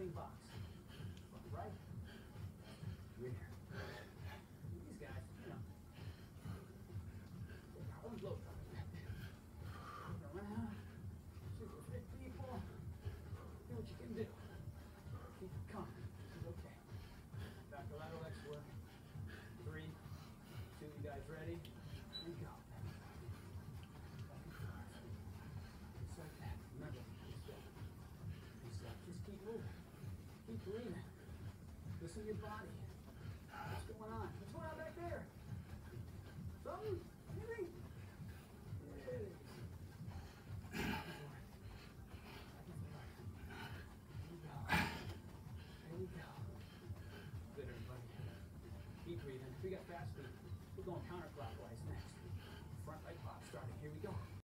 moving box. Right? Rear. These guys, you know, they got one load. Look around, super fit people. Do what you can do. Keep it coming. It's okay. Back to lateral X work. Three, two, you guys ready? And go. Listen to your body. What's going on? What's going on back there? Something? Anything? There we go. Good, everybody. Keep breathing. We got fast feet.